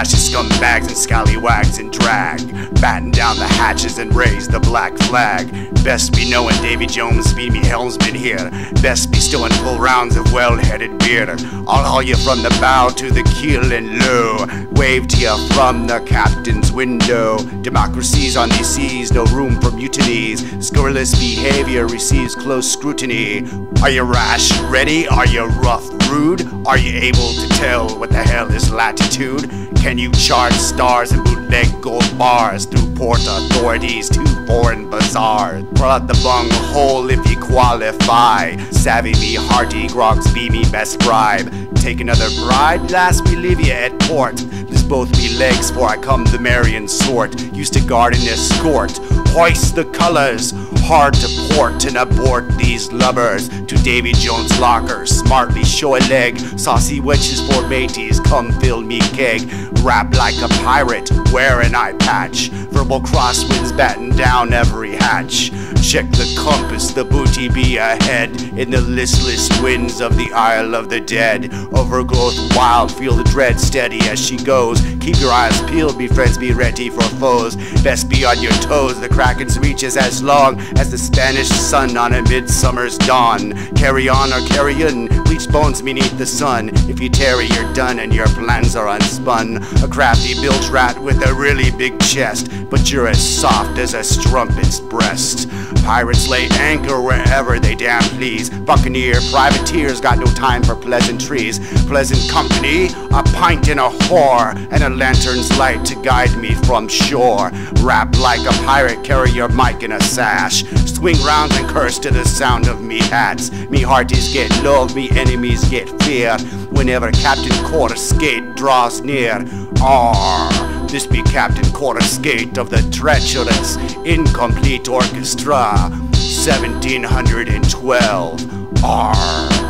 fascist scumbags and scallywags and drag. Batten down the hatches and raise the black flag. Best be knowing Davy Jones, be me helmsman here. Best be stowing full rounds of well-headed beer. I'll haul you from the bow to the keel and low. Wave to you from the captain's window. Democracies on these seas, no room for mutinies. Scurrilous behavior receives close scrutiny. Are you rash, ready? Are you rough, rude? Are you able to tell what the hell is latitude? Can you chart stars and bootleg gold bars through port authorities to foreign bazaars? Out the bung hole if you qualify. Savvy me hearty, grogs be me best bribe. Take another bride, last we leave you at port. This both be legs for I come the Marian sort. Used to guard and escort. Hoist the colors, hard to port and abort these lubbers. To Davy Jones' locker, smartly show a leg. Saucy wedges for mateys, come fill me keg. Rap like a pirate, wear an eye patch. Verbal crosswinds batten down every hatch. Check the compass, the booty be ahead. In the listless winds of the Isle of the Dead. Overgrowth wild, feel the dread steady as she goes. Keep your eyes peeled, be friends, be ready for foes. Best be on your toes, the Kraken's reach is as long as the Spanish sun on a midsummer's dawn. Carry on or carry in, bones beneath the sun. If you tarry, you're done and your plans are unspun. A crafty built rat with a really big chest, but you're as soft as a strumpet's breast. Pirates lay anchor wherever they damn please. Buccaneer privateers got no time for pleasantries. Pleasant company, a pint and a whore, and a lantern's light to guide me from shore. Rap like a pirate, carry your mic in a sash. Swing rounds and curse to the sound of me hats. Me hearties get love, me enemies get fear. Whenever Captain Skate draws near, R. This be Captain Skate of the treacherous, incomplete orchestra. 1712. R.